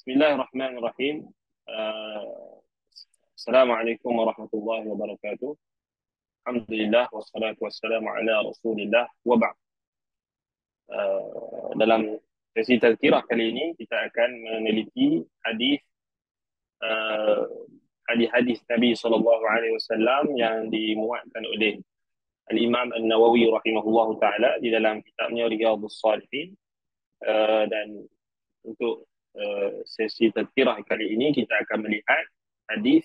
Bismillahirrahmanirrahim. Uh, Assalamualaikum warahmatullahi wabarakatuh. Alhamdulillah wassalatu wassalamu ala Rasulillah wa ba'd. Uh, dalam sesi tazkirah kali ini kita akan meneliti hadis uh, hadis-hadis Nabi sallallahu alaihi wasallam yang dimuatkan oleh Al-Imam An-Nawawi rahimahullahu taala di dalam kitabnya Riyadhus Shalihin uh, dan untuk uh, sesi tazkirah kali ini kita akan melihat hadis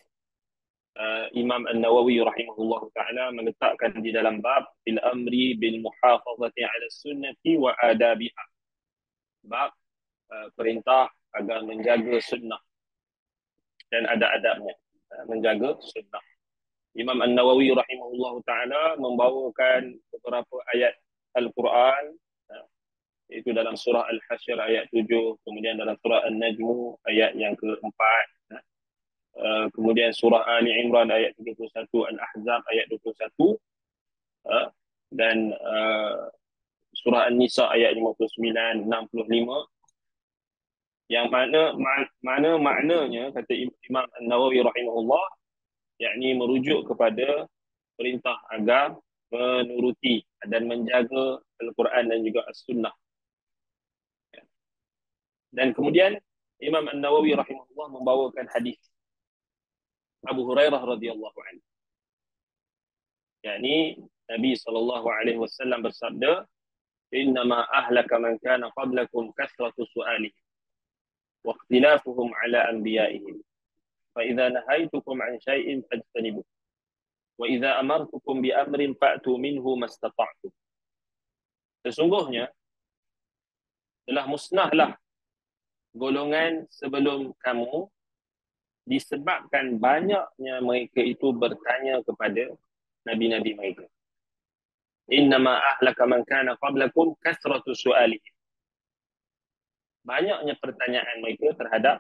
uh, Imam An-Nawawi rahimahullah taala meletakkan di dalam bab bil amri bil muhafazati ala sunnati wa adabiha. Bab uh, perintah agar menjaga sunnah dan ada adabnya uh, menjaga sunnah. Imam An-Nawawi rahimahullah taala membawakan beberapa ayat Al-Quran itu dalam surah Al-Hasyr ayat 7, kemudian dalam surah An-Najm ayat yang keempat, uh, kemudian surah Ali Imran ayat 31, Al-Ahzab ayat 21, uh, dan uh, surah An-Nisa ayat 59, 65, yang mana mana maknanya kata Imam An-Nawawi rahimahullah yakni merujuk kepada perintah agar menuruti dan menjaga Al-Quran dan juga As-Sunnah dan kemudian Imam An-Nawawi rahimahullah membawakan hadis Abu Hurairah radhiyallahu anhu. Yani Nabi sallallahu alaihi wasallam bersabda, "Innama ahlaka man kana qablakum kathratu su'alihim wa ikhtilafuhum ala anbiya'ihim. Fa idza nahaitukum an shay'in fajtanibuh. Wa idza amartukum bi amrin fa'tu minhu mastata'tum." Sesungguhnya telah musnahlah golongan sebelum kamu disebabkan banyaknya mereka itu bertanya kepada nabi-nabi mereka. Innama ahlaka man kana qablakum kasratu su'alihim. Banyaknya pertanyaan mereka terhadap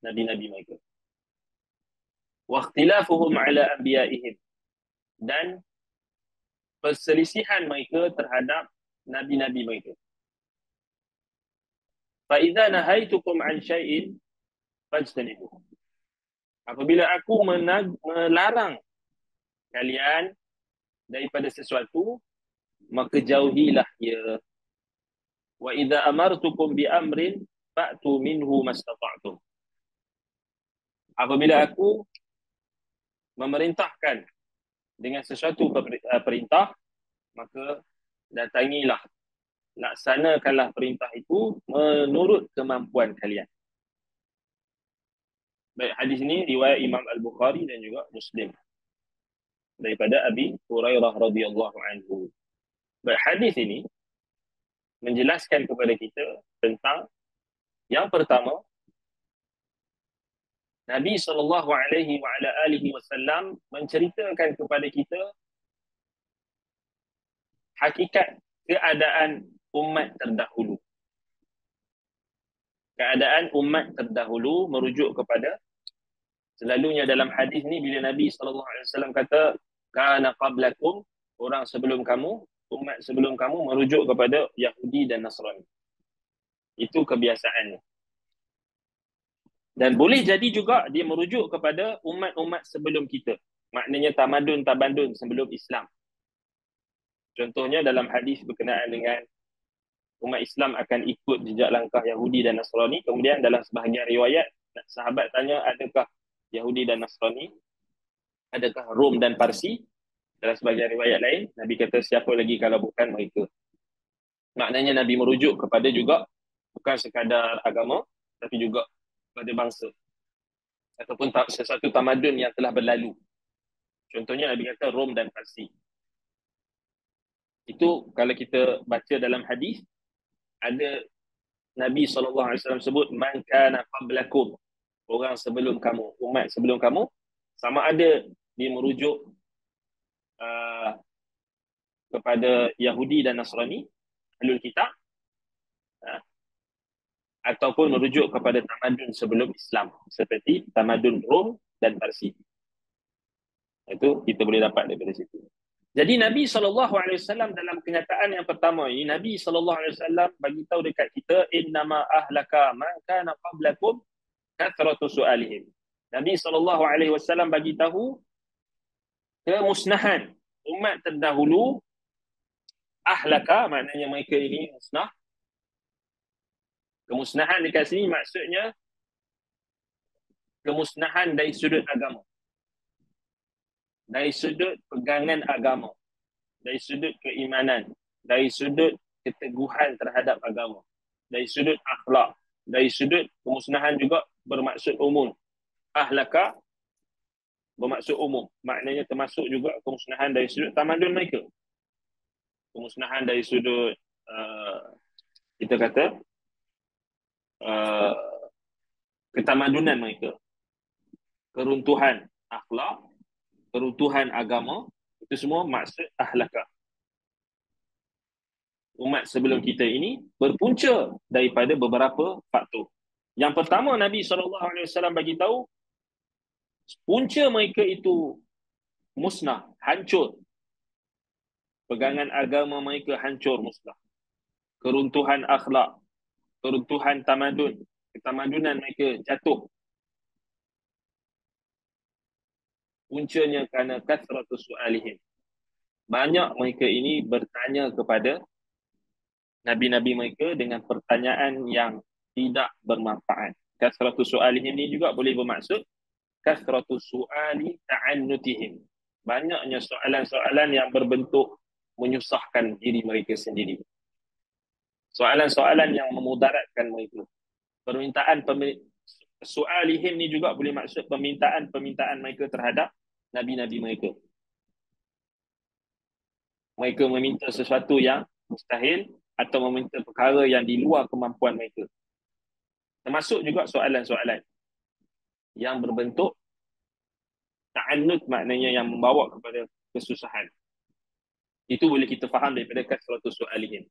nabi-nabi mereka. Wa ikhtilafuhum ala anbiya'ihim. Dan perselisihan mereka terhadap nabi-nabi mereka. Fa idza nahaitukum an syai'in fajtanibu. Apabila aku menag- melarang kalian daripada sesuatu, maka jauhilah ia. amartukum bi amrin fa'tu minhu مَسْتَطَعْتُمْ Apabila aku memerintahkan dengan sesuatu eh, perintah, maka datangilah laksanakanlah perintah itu menurut kemampuan kalian. Baik, hadis ini riwayat Imam Al-Bukhari dan juga Muslim. Daripada Abi Hurairah radhiyallahu anhu. Baik, hadis ini menjelaskan kepada kita tentang yang pertama Nabi sallallahu alaihi wa ala alihi wasallam menceritakan kepada kita hakikat keadaan umat terdahulu. Keadaan umat terdahulu merujuk kepada selalunya dalam hadis ni bila Nabi sallallahu alaihi wasallam kata kana qablakum orang sebelum kamu umat sebelum kamu merujuk kepada Yahudi dan Nasrani. Itu kebiasaannya. Dan boleh jadi juga dia merujuk kepada umat-umat sebelum kita. Maknanya tamadun-tabandun sebelum Islam. Contohnya dalam hadis berkenaan dengan umat Islam akan ikut jejak langkah Yahudi dan Nasrani. Kemudian dalam sebahagian riwayat, sahabat tanya adakah Yahudi dan Nasrani? Adakah Rom dan Parsi? Dalam sebahagian riwayat lain, Nabi kata siapa lagi kalau bukan mereka. Maknanya Nabi merujuk kepada juga bukan sekadar agama, tapi juga kepada bangsa. Ataupun sesuatu tamadun yang telah berlalu. Contohnya Nabi kata Rom dan Parsi. Itu kalau kita baca dalam hadis ada Nabi SAW sebut man kana qablakum orang sebelum kamu umat sebelum kamu sama ada dia merujuk uh, kepada Yahudi dan Nasrani alul kitab uh, ataupun merujuk kepada tamadun sebelum Islam seperti tamadun Rom dan Parsi itu kita boleh dapat daripada situ Jadi Nabi SAW dalam kenyataan yang pertama ini, Nabi SAW bagi tahu dekat kita, innama ahlaka man kana qablakum kathratu su'alihim. Nabi SAW bagi tahu kemusnahan umat terdahulu ahlaka maknanya mereka ini musnah kemusnahan dekat sini maksudnya kemusnahan dari sudut agama dari sudut pegangan agama dari sudut keimanan dari sudut keteguhan terhadap agama dari sudut akhlak dari sudut kemusnahan juga bermaksud umum ahlaka bermaksud umum. Maknanya termasuk juga kemusnahan dari sudut tamadun mereka. Kemusnahan dari sudut uh, kita kata uh, ketamadunan mereka. Keruntuhan akhlak, keruntuhan agama, itu semua maksud ahlakah. Umat sebelum kita ini berpunca daripada beberapa faktor. Yang pertama Nabi SAW bagi tahu punca mereka itu musnah, hancur. Pegangan agama mereka hancur, musnah. Keruntuhan akhlak, keruntuhan tamadun, ketamadunan mereka jatuh. Puncanya kerana kasratus su'alihim. Banyak mereka ini bertanya kepada Nabi-Nabi mereka dengan pertanyaan yang tidak bermanfaat. Kasratus su'alihim ini juga boleh bermaksud kasratu su'ali ta'annutihim. Banyaknya soalan-soalan yang berbentuk menyusahkan diri mereka sendiri. Soalan-soalan yang memudaratkan mereka. Permintaan su'alihim ni juga boleh maksud permintaan-permintaan mereka terhadap nabi-nabi mereka. Mereka meminta sesuatu yang mustahil atau meminta perkara yang di luar kemampuan mereka. Termasuk juga soalan-soalan yang berbentuk ta'annud maknanya yang membawa kepada kesusahan. Itu boleh kita faham daripada kasratu soalihim.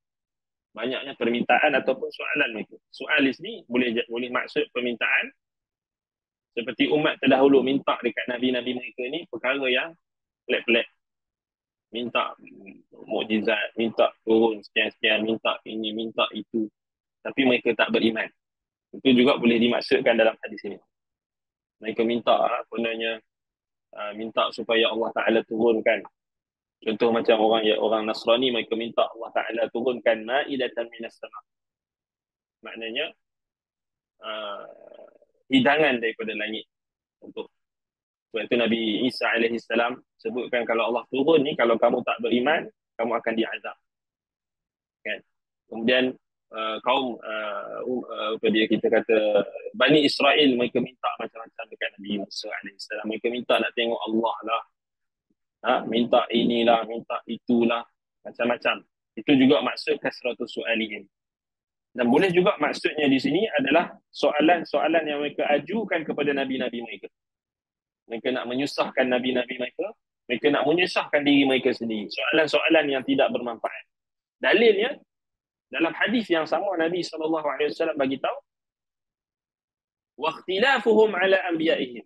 Banyaknya permintaan ataupun soalan mereka. Soal ni boleh boleh maksud permintaan seperti umat terdahulu minta dekat nabi-nabi mereka ni perkara yang pelik-pelik. Minta mukjizat, minta turun sekian-sekian, minta ini, minta itu. Tapi mereka tak beriman. Itu juga boleh dimaksudkan dalam hadis ini mereka minta kononnya uh, minta supaya Allah Taala turunkan contoh macam orang ya orang Nasrani mereka minta Allah Taala turunkan maidatan minas sama maknanya uh, hidangan daripada langit untuk sebab itu Nabi Isa salam sebutkan kalau Allah turun ni kalau kamu tak beriman kamu akan diazab kan kemudian uh, kaum uh, uh, apa dia kita kata Bani Israel mereka minta macam-macam dekat Nabi Musa AS. Mereka minta nak tengok Allah lah. Ha? Minta inilah, minta itulah. Macam-macam. Itu juga maksud kasratus su'alihim. Dan boleh juga maksudnya di sini adalah soalan-soalan yang mereka ajukan kepada Nabi-Nabi mereka. Mereka nak menyusahkan Nabi-Nabi mereka. Mereka nak menyusahkan diri mereka sendiri. Soalan-soalan yang tidak bermanfaat. Dalilnya, dalam hadis yang sama Nabi SAW bagi tahu ikhtilafuhum ala anbiya'ihim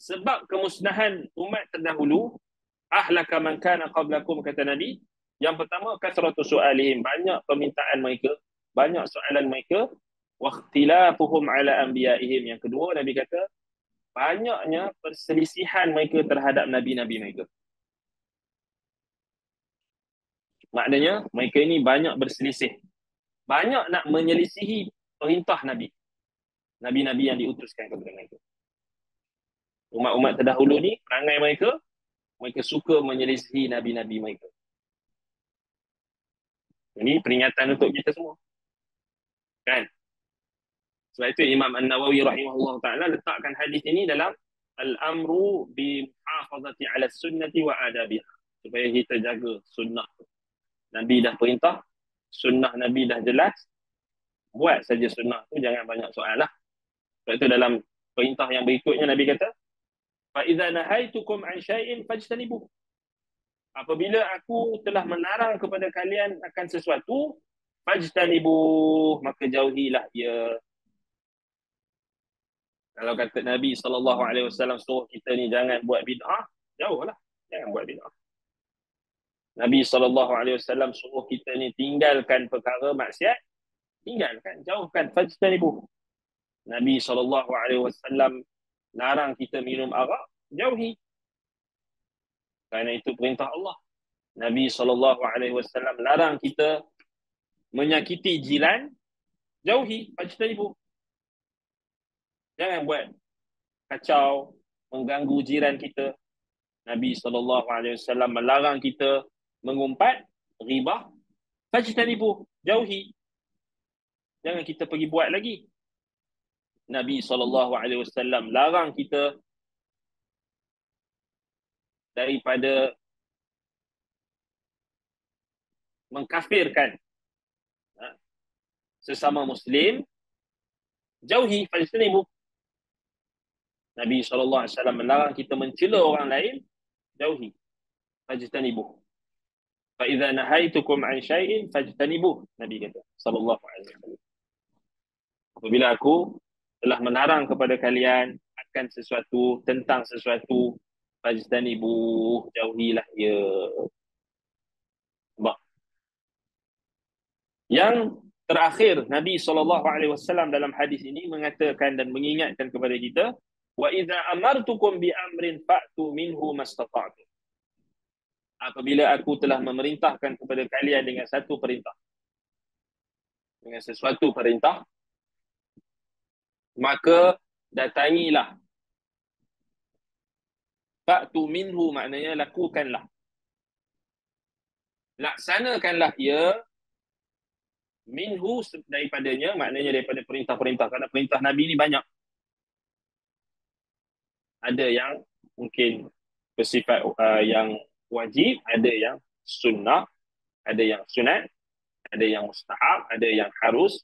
sebab kemusnahan umat terdahulu ahlaka man kana qablakum kata Nabi yang pertama kasratu su'alihim banyak permintaan mereka banyak soalan mereka wa ikhtilafuhum ala anbiya'ihim yang kedua Nabi kata banyaknya perselisihan mereka terhadap nabi-nabi mereka Maknanya mereka ini banyak berselisih. Banyak nak menyelisihi perintah Nabi. Nabi-Nabi yang diutuskan kepada mereka. Umat-umat terdahulu ni, perangai mereka, mereka suka menyelisihi Nabi-Nabi mereka. Ini peringatan untuk kita semua. Kan? Sebab itu Imam An-Nawawi rahimahullah ta'ala letakkan hadis ini dalam Al-Amru bi muhafazati ala sunnati wa adabiha. Supaya kita jaga sunnah Nabi dah perintah, sunnah Nabi dah jelas, buat saja sunnah tu jangan banyak soal lah. Sebab itu dalam perintah yang berikutnya Nabi kata, فَإِذَا نَهَيْتُكُمْ عَنْ شَيْءٍ فَاجْتَنِبُهُ Apabila aku telah menarang kepada kalian akan sesuatu, fajtanibu maka jauhilah ia. Kalau kata Nabi SAW suruh kita ni jangan buat bid'ah, jauhlah. Jangan buat bid'ah. Nabi SAW suruh kita ni tinggalkan perkara maksiat, tinggalkan, jauhkan, fajtanibu. Nabi SAW larang kita minum arak, jauhi. Kerana itu perintah Allah. Nabi SAW larang kita menyakiti jiran, jauhi, fajtanibu. Jangan buat kacau, mengganggu jiran kita. Nabi SAW melarang kita mengumpat, ribah, fajtanibu, jauhi. Jangan kita pergi buat lagi. Nabi SAW larang kita daripada mengkafirkan ha, sesama Muslim, jauhi fajtanibu, Nabi SAW melarang kita mencela orang lain, jauhi. Fajtanibuh. Fa'idha nahaitukum an syai'in, fajtanibuh. Nabi kata, sallallahu alaihi wasallam. Apabila aku telah menarang kepada kalian akan sesuatu, tentang sesuatu, fajtanibuh, jauhilah ya. Sebab yang terakhir Nabi SAW dalam hadis ini mengatakan dan mengingatkan kepada kita Wa idza amartukum bi amrin fa'tu minhu mastata'tum. Apabila aku telah memerintahkan kepada kalian dengan satu perintah. Dengan sesuatu perintah. Maka datangilah. Fa'tu minhu maknanya lakukanlah. Laksanakanlah ia minhu daripadanya maknanya daripada perintah-perintah kerana perintah Nabi ni banyak ada yang mungkin bersifat uh, yang wajib, ada yang sunnah, ada yang sunat, ada yang mustahab, ada yang harus,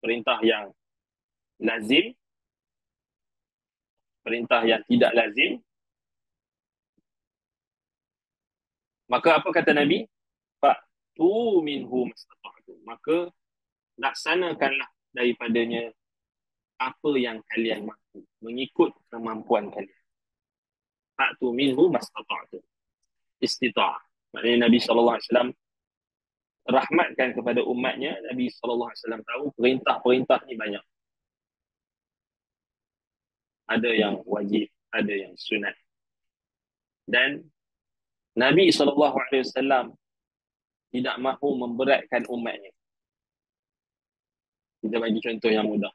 perintah yang lazim, perintah yang tidak lazim. Maka apa kata Nabi? Pak tu minhu mastata'tu. Maka laksanakanlah daripadanya apa yang kalian mampu mengikut kemampuan kalian. Tak tu minhu mastata'tu. Istita'ah. Maknanya Nabi SAW rahmatkan kepada umatnya, Nabi SAW tahu perintah-perintah ni banyak. Ada yang wajib, ada yang sunat. Dan Nabi SAW tidak mahu memberatkan umatnya. Kita bagi contoh yang mudah.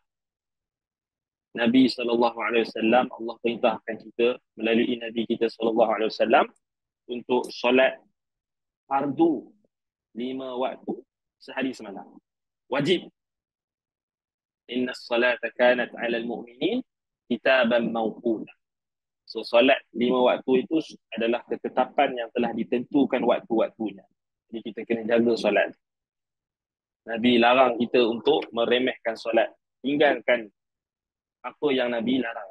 Nabi SAW, Allah perintahkan kita melalui Nabi kita SAW untuk solat fardu lima waktu sehari semalam. Wajib. Inna salata kanat ala al-mu'minin kitaban mawqudah. So solat lima waktu itu adalah ketetapan yang telah ditentukan waktu-waktunya. Jadi kita kena jaga solat. Nabi larang kita untuk meremehkan solat. Tinggalkan apa yang Nabi larang.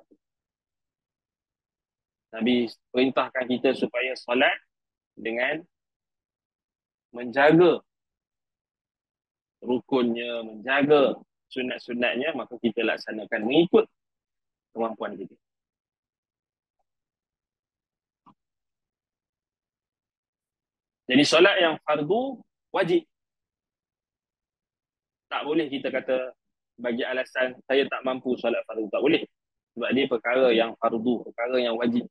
Nabi perintahkan kita supaya solat dengan menjaga rukunnya, menjaga sunat-sunatnya, maka kita laksanakan mengikut kemampuan kita. Jadi solat yang fardu wajib. Tak boleh kita kata bagi alasan saya tak mampu solat fardu. Tak boleh. Sebab dia perkara yang fardu perkara yang wajib.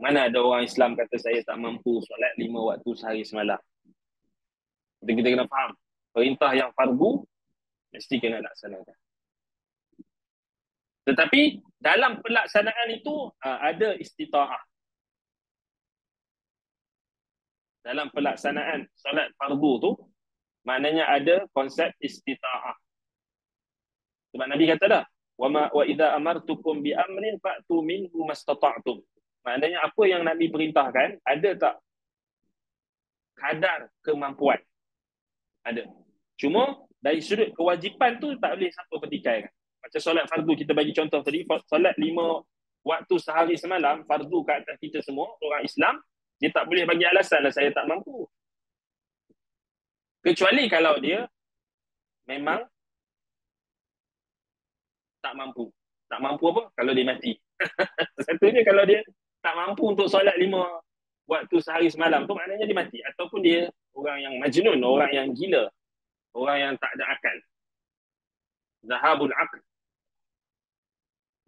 Mana ada orang Islam kata saya tak mampu solat lima waktu sehari semalam? Jadi kita kena faham. Perintah yang fardu mesti kena laksanakan. Tetapi dalam pelaksanaan itu ha, ada istita'ah dalam pelaksanaan solat fardu tu maknanya ada konsep istita'ah sebab Nabi kata dah, wa ma wa idza amartukum bi amrin fa'tu minhu mastata'tum. Maknanya apa yang Nabi perintahkan, ada tak kadar kemampuan? Ada. Cuma dari sudut kewajipan tu tak boleh siapa pertikaikan. Macam solat fardu kita bagi contoh tadi, solat lima waktu sehari semalam, fardu ke atas kita semua, orang Islam, dia tak boleh bagi alasan lah saya tak mampu. Kecuali kalau dia memang tak mampu. Tak mampu apa? Kalau dia mati. Satunya kalau dia tak mampu untuk solat lima waktu sehari semalam tu maknanya dia mati. Ataupun dia orang yang majnun, orang yang gila. Orang yang tak ada akal. Zahabul akal.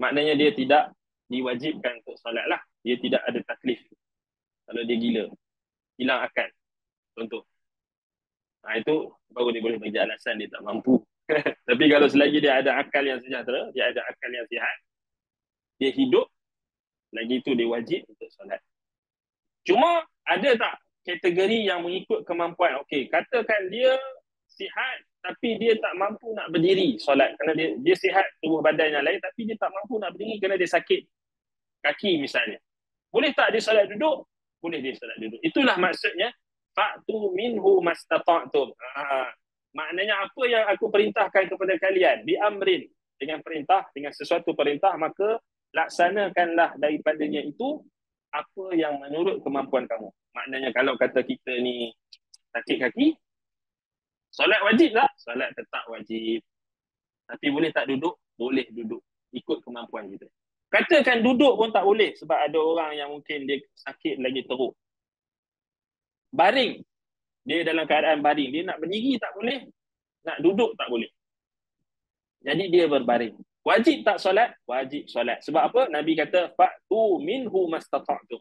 Maknanya dia tidak diwajibkan untuk solat lah. Dia tidak ada taklif. Kalau dia gila. Hilang akal. Contoh. Nah, itu baru dia boleh bagi alasan dia tak mampu. Tapi kalau selagi dia ada akal yang sejahtera, dia ada akal yang sihat, dia hidup, lagi itu dia wajib untuk solat. Cuma ada tak kategori yang mengikut kemampuan? Okey, katakan dia sihat tapi dia tak mampu nak berdiri solat kerana dia dia sihat tubuh badan yang lain tapi dia tak mampu nak berdiri kerana dia sakit kaki misalnya. Boleh tak dia solat duduk? Boleh dia solat duduk. Itulah maksudnya fa'tu minhu mastata'tum. Ha, maknanya apa yang aku perintahkan kepada kalian di amrin dengan perintah dengan sesuatu perintah maka laksanakanlah daripadanya itu apa yang menurut kemampuan kamu. Maknanya kalau kata kita ni sakit kaki, solat wajib tak? Solat tetap wajib. Tapi boleh tak duduk? Boleh duduk. Ikut kemampuan kita. Katakan duduk pun tak boleh sebab ada orang yang mungkin dia sakit lagi teruk. Baring. Dia dalam keadaan baring. Dia nak berdiri tak boleh. Nak duduk tak boleh. Jadi dia berbaring. Wajib tak solat? Wajib solat. Sebab apa? Nabi kata, Fa'tu minhu mastata'tum.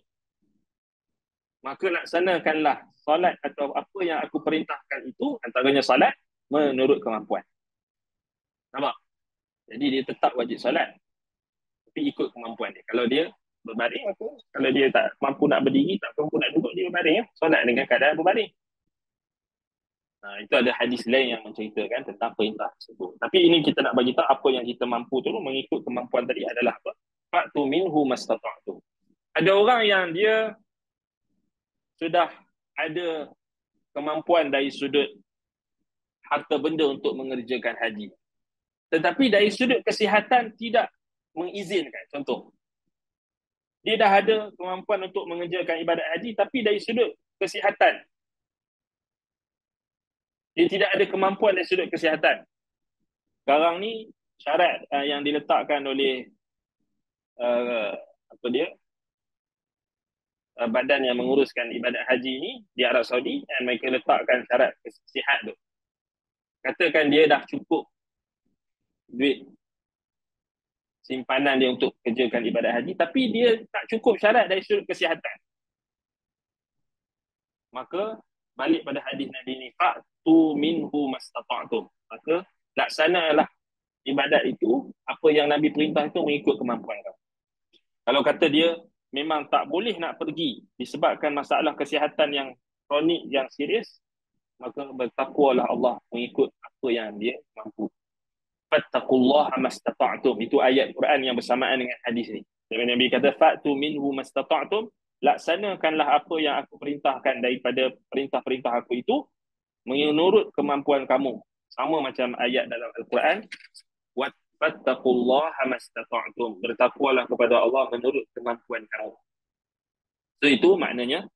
Maka laksanakanlah solat atau apa yang aku perintahkan itu, antaranya solat, menurut kemampuan. Nampak? Jadi dia tetap wajib solat. Tapi ikut kemampuan dia. Kalau dia berbaring, maka kalau dia tak mampu nak berdiri, tak mampu nak duduk, dia berbaring. Ya? Solat dengan keadaan berbaring. Ha, itu ada hadis lain yang menceritakan tentang perintah tersebut. Tapi ini kita nak bagi tahu apa yang kita mampu tu mengikut kemampuan tadi adalah apa? Fa'tu minhu mastata'tu. Ada orang yang dia sudah ada kemampuan dari sudut harta benda untuk mengerjakan haji. Tetapi dari sudut kesihatan tidak mengizinkan. Contoh, dia dah ada kemampuan untuk mengerjakan ibadat haji tapi dari sudut kesihatan dia tidak ada kemampuan dari sudut kesihatan. Sekarang ni syarat uh, yang diletakkan oleh uh, apa dia uh, badan yang menguruskan ibadat haji ni di Arab Saudi dan mereka letakkan syarat kesihat tu. Katakan dia dah cukup duit simpanan dia untuk kerjakan ibadat haji tapi dia tak cukup syarat dari sudut kesihatan. Maka balik pada hadis Nabi ni fa'tu minhu mastata'tum. Maka laksanalah ibadat itu apa yang Nabi perintah itu mengikut kemampuan kau kalau kata dia memang tak boleh nak pergi disebabkan masalah kesihatan yang kronik yang serius maka bertakwalah Allah mengikut apa yang dia mampu fattaqullaha mastata'tum itu ayat Quran yang bersamaan dengan hadis ni Nabi kata fa'tu minhu mastata'tum laksanakanlah apa yang aku perintahkan daripada perintah-perintah aku itu menurut kemampuan kamu. Sama macam ayat dalam Al-Quran. Wattaqullaha mastata'tum. Bertakwalah kepada Allah menurut kemampuan kamu. So itu maknanya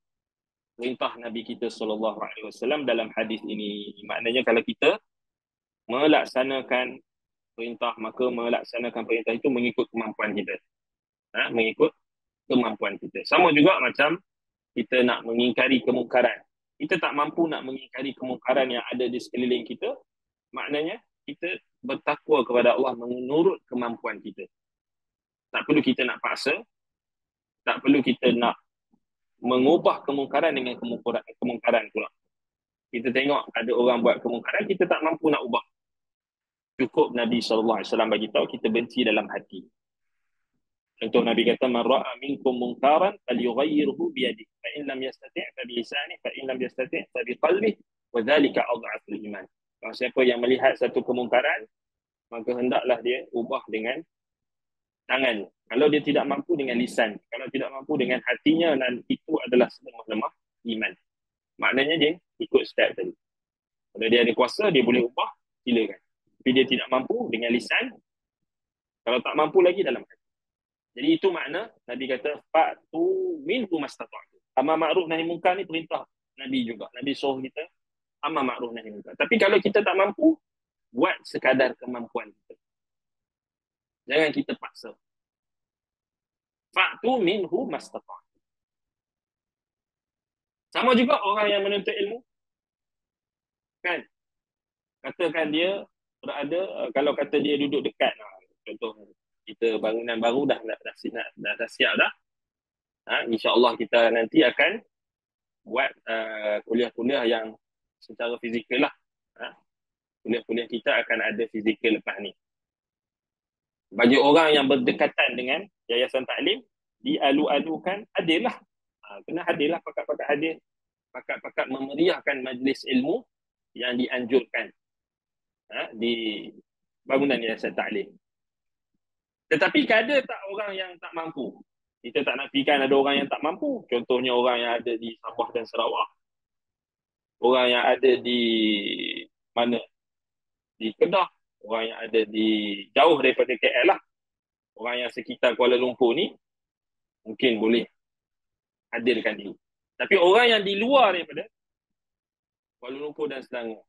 perintah Nabi kita sallallahu alaihi wasallam dalam hadis ini. Maknanya kalau kita melaksanakan perintah maka melaksanakan perintah itu mengikut kemampuan kita. Ha, mengikut kemampuan kita. Sama juga macam kita nak mengingkari kemungkaran. Kita tak mampu nak mengingkari kemungkaran yang ada di sekeliling kita. Maknanya kita bertakwa kepada Allah menurut kemampuan kita. Tak perlu kita nak paksa. Tak perlu kita nak mengubah kemungkaran dengan kemungkaran, kemungkaran pula. Kita tengok ada orang buat kemungkaran, kita tak mampu nak ubah. Cukup Nabi SAW bagi tahu kita benci dalam hati. Contoh Nabi kata man ra'a minkum munkaran falyughayyirhu bi yadihi fa in lam yastati' fa bi lisanihi fa in lam yastati' fa bi qalbihi wa dhalika adhaful iman. Kalau siapa yang melihat satu kemungkaran maka hendaklah dia ubah dengan tangan. Kalau dia tidak mampu dengan lisan, kalau tidak mampu dengan hatinya dan itu adalah lemah-lemah iman. Maknanya dia ikut step tadi. Kalau dia ada kuasa, dia boleh ubah, silakan. Tapi dia tidak mampu dengan lisan, kalau tak mampu lagi dalam hati. Jadi itu makna Nabi kata fa'tu minhu mastata'tu. Amar ma'ruf nahi munkar ni perintah Nabi juga. Nabi suruh kita amar ma'ruf nahi munkar. Tapi kalau kita tak mampu buat sekadar kemampuan kita. Jangan kita paksa. Fa'tu minhu mastata'. Sama juga orang yang menuntut ilmu. Kan? Katakan dia berada, uh, kalau kata dia duduk dekat, contoh kita bangunan baru dah dah, dah, dah, dah, dah siap dah. Ha, InsyaAllah kita nanti akan buat uh, kuliah-kuliah yang secara fizikal lah. Ha? Kuliah-kuliah kita akan ada fizikal lepas ni. Bagi orang yang berdekatan dengan yayasan taklim, dialu-alukan hadirlah. Ha, kena hadirlah pakat-pakat hadir. Pakat-pakat memeriahkan majlis ilmu yang dianjurkan ha, di bangunan yayasan taklim. Tetapi ada tak orang yang tak mampu? Kita tak nak fikirkan ada orang yang tak mampu. Contohnya orang yang ada di Sabah dan Sarawak. Orang yang ada di mana? Di Kedah. Orang yang ada di jauh daripada KL lah. Orang yang sekitar Kuala Lumpur ni mungkin boleh hadirkan diri. Tapi orang yang di luar daripada Kuala Lumpur dan Selangor.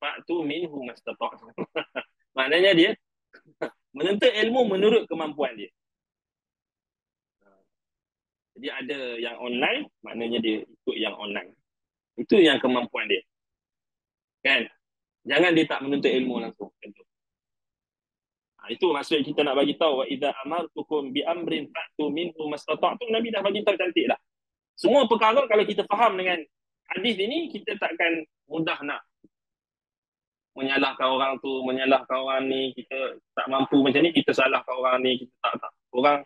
Pak tu minhu mastata'. Maknanya dia menuntut ilmu menurut kemampuan dia. Jadi ada yang online, maknanya dia ikut yang online. Itu yang kemampuan dia. Kan? Jangan dia tak menuntut ilmu langsung. Contoh. Ha, itu maksud kita nak bagi tahu wa idza amartukum bi amrin fa'tu minhu mastata'tum Nabi dah bagi tahu cantik dah. Semua perkara kalau kita faham dengan hadis ini kita takkan mudah nak menyalahkan orang tu, menyalahkan orang ni, kita tak mampu macam ni, kita salahkan orang ni, kita tak tak. Orang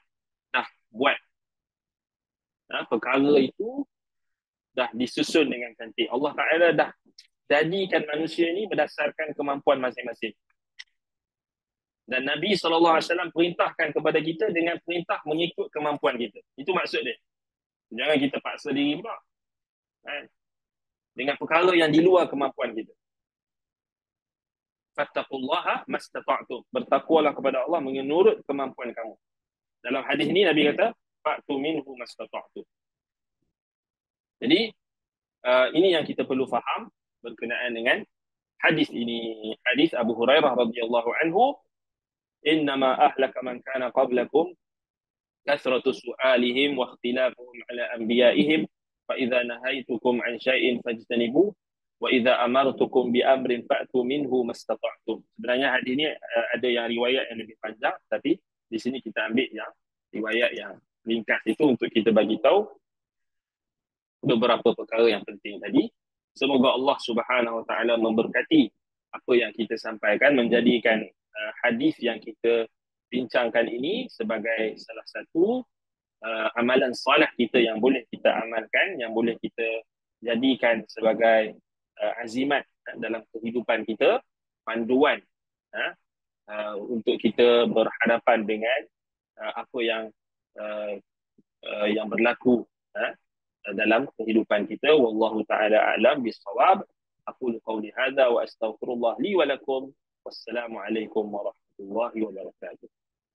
dah buat ha, perkara itu dah disusun dengan cantik. Allah Ta'ala dah jadikan manusia ni berdasarkan kemampuan masing-masing. Dan Nabi SAW perintahkan kepada kita dengan perintah mengikut kemampuan kita. Itu maksud dia. Jangan kita paksa diri pula. Ha? Dengan perkara yang di luar kemampuan kita fattaqullaha mastata'tum. Bertakwalah kepada Allah menurut kemampuan kamu. Dalam hadis ini Nabi kata fa'tu minhu mastata'tum. Jadi uh, ini yang kita perlu faham berkenaan dengan hadis ini. Hadis Abu Hurairah radhiyallahu anhu innama ahlaka man kana qablakum kasratu su'alihim wa ikhtilafuhum ala anbiya'ihim fa idza nahaitukum an syai'in fajtanibuh wa idza amartukum bi amrin fa'tu minhu mastata'tum. Sebenarnya hadis ini uh, ada yang riwayat yang lebih panjang tapi di sini kita ambil yang riwayat yang ringkas itu untuk kita bagi tahu beberapa perkara yang penting tadi. Semoga Allah Subhanahu wa taala memberkati apa yang kita sampaikan menjadikan uh, hadis yang kita bincangkan ini sebagai salah satu uh, amalan salah kita yang boleh kita amalkan yang boleh kita jadikan sebagai uh, azimat dalam kehidupan kita, panduan uh, uh, untuk kita berhadapan dengan uh, apa yang uh, uh, yang berlaku uh, dalam kehidupan kita. Wallahu taala alam bisawab. Aku qauli hadza wa astaghfirullah li wa lakum. Wassalamualaikum warahmatullahi wabarakatuh.